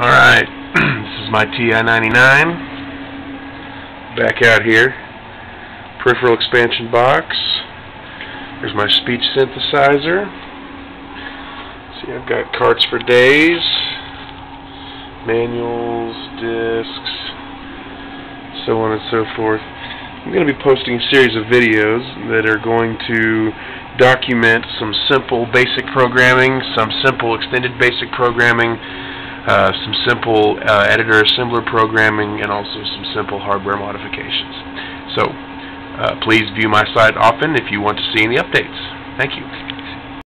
Alright, this is my TI-99. Back out here. Peripheral expansion box. Here's my speech synthesizer. See, I've got carts for days, manuals, discs, so on and so forth. I'm going to be posting a series of videos that are going to document some simple basic programming, some simple extended basic programming, uh, some simple uh, editor assembler programming, and also some simple hardware modifications. So uh, please view my site often if you want to see any updates. Thank you.